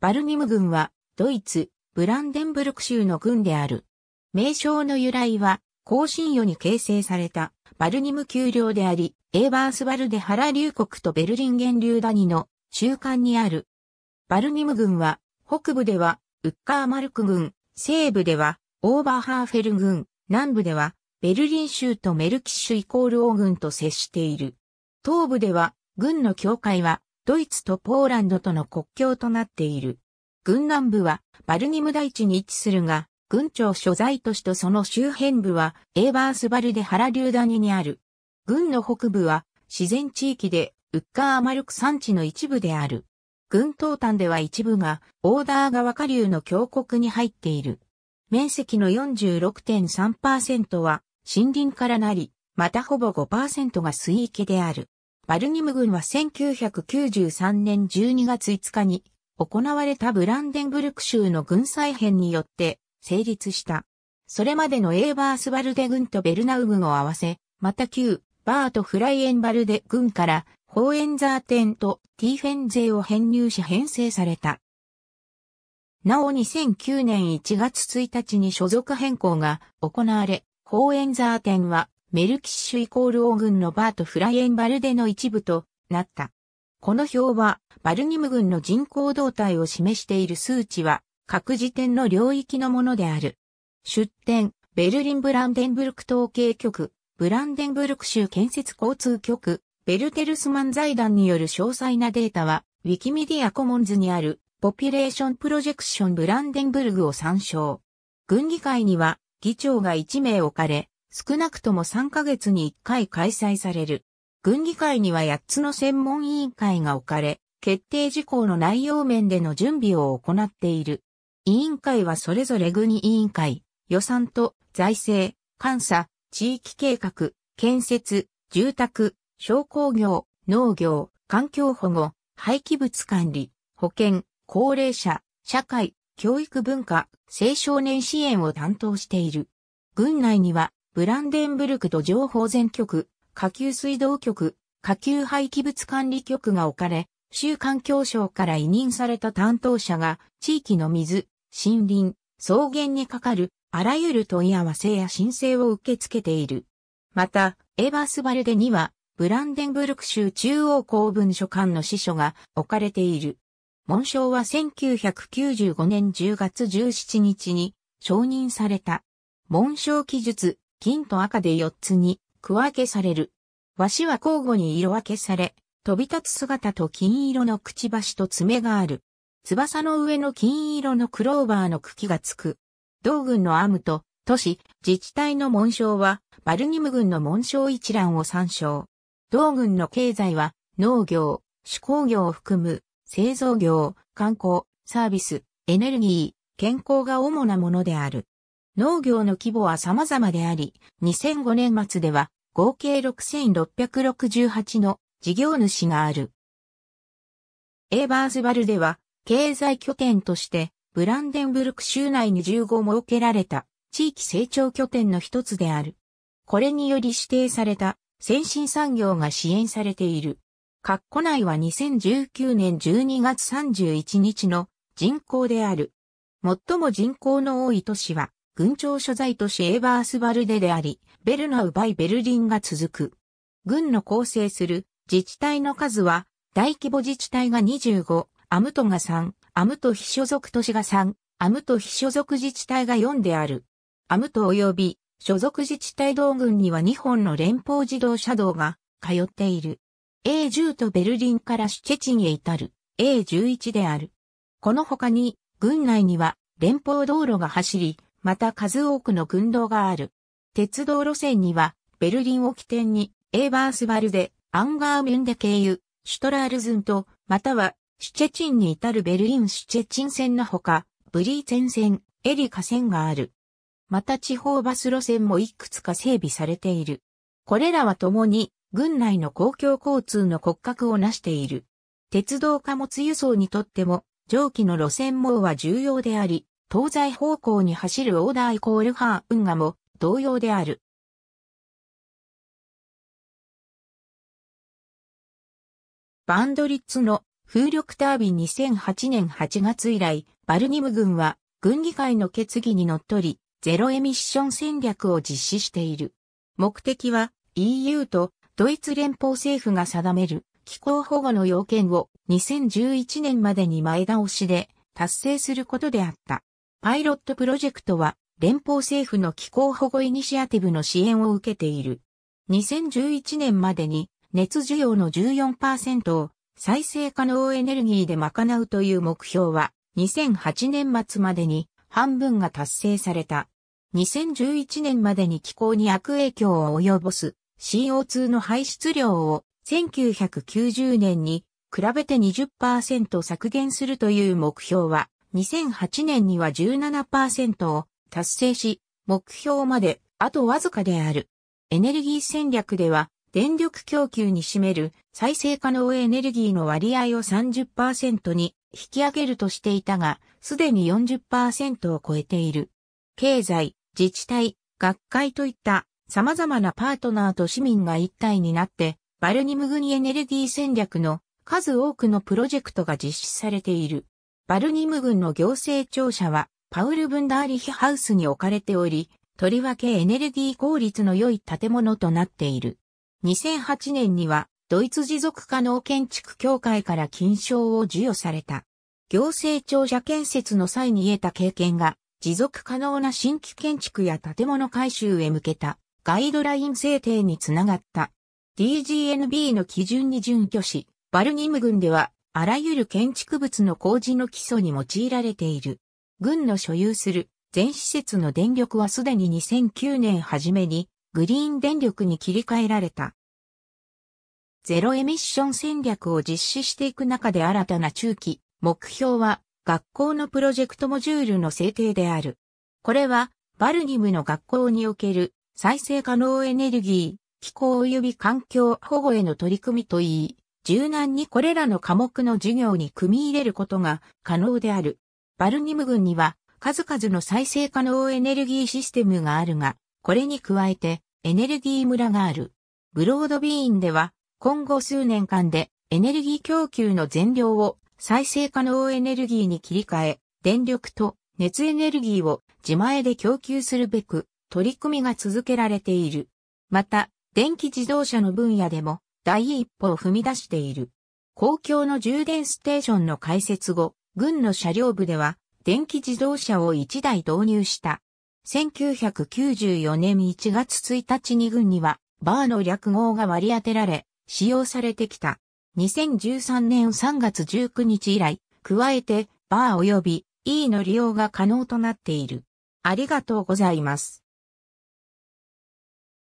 バルニム郡は、ドイツ、ブランデンブルク州の郡である。名称の由来は、更新世に形成された、バルニム丘陵であり、エーバースバルデハラ流国とベルリンゲン流谷の中間にある。バルニム郡は、北部では、ウッカーマルク郡、西部では、オーバーハーフェル郡、南部では、ベルリン州とメルキッシュイコールオー郡と接している。東部では、軍の境界は、ドイツとポーランドとの国境となっている。軍南部は、バルニム大地に位置するが、軍庁所在都市とその周辺部は、エーバースバルデ原流谷にある。軍の北部は、自然地域で、ウッカーアマルク山地の一部である。軍東端では一部が、オーダー川下流の峡谷に入っている。面積の46.3%は森林からなり、またほぼ5%が水域である。バルニム軍は1993年12月5日に行われたブランデンブルク州の軍再編によって成立した。それまでのエーバースバルデ軍とベルナウ軍を合わせ、また旧バートフライエンバルデ軍からホーエンザーテンとティーフェン勢を編入し編成された。なお2009年1月1日に所属変更が行われ、ホーエンザーテンはメルキッシュイコールオー軍のバートフライエンバルデの一部となった。この表はバルニム軍の人口動態を示している数値は各時点の領域のものである。出典、ベルリンブランデンブルク統計局、ブランデンブルク州建設交通局、ベルテルスマン財団による詳細なデータは、ウィキメディアコモンズにあるポピュレーションプロジェクションブランデンブルグを参照。軍議会には議長が1名置かれ、少なくとも3ヶ月に1回開催される。軍議会には8つの専門委員会が置かれ、決定事項の内容面での準備を行っている。委員会はそれぞれ軍委員会、予算と財政、監査、地域計画、建設、住宅、商工業、農業、環境保護、廃棄物管理、保健、高齢者、社会、教育文化、青少年支援を担当している。軍内には、ブランデンブルク土壌保全局、下級水道局、下級廃棄物管理局が置かれ、州環境省から委任された担当者が、地域の水、森林、草原にかかる、あらゆる問い合わせや申請を受け付けている。また、エーバースバルデには、ブランデンブルク州中央公文書館の司書が置かれている。紋章は1995年10月17日に承認された。紋章記述、金と赤で4つに区分けされる。和紙は交互に色分けされ、飛び立つ姿と金色のくちばしと爪がある。翼の上の金色のクローバーの茎がつく。同軍のアムと都市、自治体の紋章は、バルニム軍の紋章一覧を参照。同軍の経済は、農業、手工業を含む製造業、観光、サービス、エネルギー、健康が主なものである。農業の規模は様々であり、2005年末では合計6668の事業主がある。エーバーズバルでは経済拠点としてブランデンブルク州内に15設けられた地域成長拠点の一つである。これにより指定された先進産業が支援されている。括弧内は2019年12月31日の人口である。最も人口の多い都市は、軍庁所在都市エーバースバルデであり、ベルナウバイベルリンが続く。軍の構成する自治体の数は、大規模自治体が25、アムトが3、アムト非所属都市が3、アムト非所属自治体が4である。アムト及び所属自治体同軍には2本の連邦自動車道が通っている。A10 とベルリンからシュチェチンへ至る A11 である。この他に、軍内には連邦道路が走り、また数多くの軍道がある。鉄道路線には、ベルリンを起点に、エーバースバルデ、アンガーミュンデ経由、シュトラールズンと、または、シュチェチンに至るベルリンシュチェチン線のほか、ブリーツェン線、エリカ線がある。また地方バス路線もいくつか整備されている。これらは共に軍内の公共交通の骨格を成している。鉄道貨物輸送にとっても、蒸気の路線網は重要であり、東西方向に走るオーダーイコールハー運河も同様である。バンドリッツの風力タービン2008年8月以来、バルニム軍は軍議会の決議にのっとり、ゼロエミッション戦略を実施している。目的は EU とドイツ連邦政府が定める気候保護の要件を2011年までに前倒しで達成することであった。パイロットプロジェクトは連邦政府の気候保護イニシアティブの支援を受けている。2011年までに熱需要の14%を再生可能エネルギーで賄うという目標は2008年末までに半分が達成された。2011年までに気候に悪影響を及ぼす CO2 の排出量を1990年に比べて20%削減するという目標は2008年には17%を達成し、目標まであとわずかである。エネルギー戦略では電力供給に占める再生可能エネルギーの割合を30%に引き上げるとしていたが、すでに40%を超えている。経済、自治体、学会といった様々なパートナーと市民が一体になって、バルニムグニエネルギー戦略の数多くのプロジェクトが実施されている。バルニム郡の行政庁舎は、パウル・ブンダーリヒハウスに置かれており、とりわけエネルギー効率の良い建物となっている。2008年には、ドイツ持続可能建築協会から金賞を授与された。行政庁舎建設の際に得た経験が、持続可能な新規建築や建物改修へ向けたガイドライン制定につながった。DGNB の基準に準拠し、バルニム郡では、あらゆる建築物の工事の基礎に用いられている。軍の所有する全施設の電力はすでに2009年初めにグリーン電力に切り替えられた。ゼロエミッション戦略を実施していく中で新たな中期、目標は学校のプロジェクトモジュールの制定である。これはバルニムの学校における再生可能エネルギー、気候及び環境保護への取り組みといい、柔軟にこれらの科目の授業に組み入れることが可能である。バルニム郡には数々の再生可能エネルギーシステムがあるが、これに加えてエネルギー村がある。ブロードビーンでは今後数年間でエネルギー供給の全量を再生可能エネルギーに切り替え、電力と熱エネルギーを自前で供給するべく取り組みが続けられている。また、電気自動車の分野でも第一歩を踏み出している。公共の充電ステーションの開設後、軍の車両部では電気自動車を1台導入した。1994年1月1日に軍にはバーの略号が割り当てられ、使用されてきた。2013年3月19日以来、加えてバー及び E の利用が可能となっている。ありがとうございます。